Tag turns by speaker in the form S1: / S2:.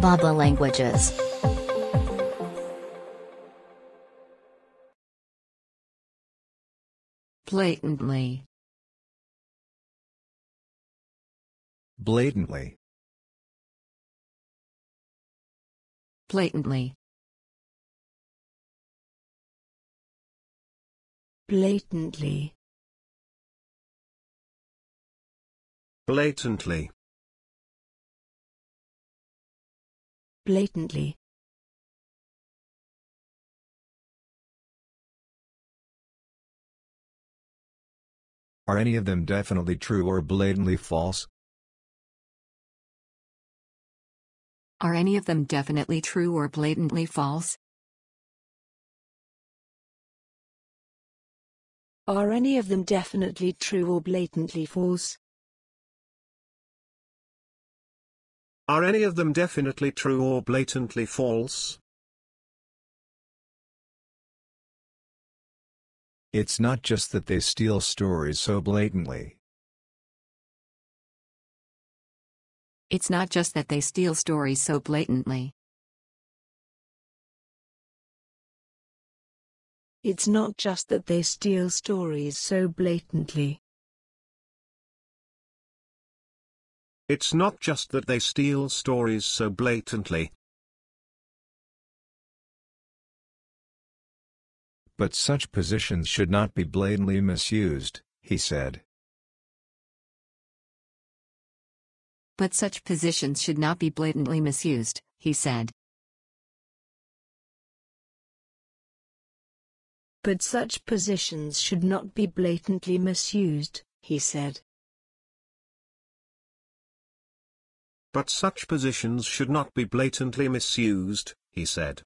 S1: bab.la languages.
S2: blatantly.
S3: Blatantly,
S2: blatantly.
S4: Blatantly.
S5: Blatantly,
S4: blatantly
S3: are any of them definitely true or blatantly false?
S2: Are any of them definitely true or blatantly false?
S4: Are any of them definitely true or blatantly false?
S5: Are any of them definitely true or blatantly false?
S3: It's not just that they steal stories so blatantly.
S2: It's not just that they steal stories so blatantly.
S4: It's not just that they steal stories so blatantly.
S5: It's not just that they steal stories so blatantly.
S3: But such positions should not be blatantly misused, he said.
S2: But such positions should not be blatantly misused, he said.
S4: But such positions should not be blatantly misused, he said.
S5: But such positions should not be blatantly misused, he said.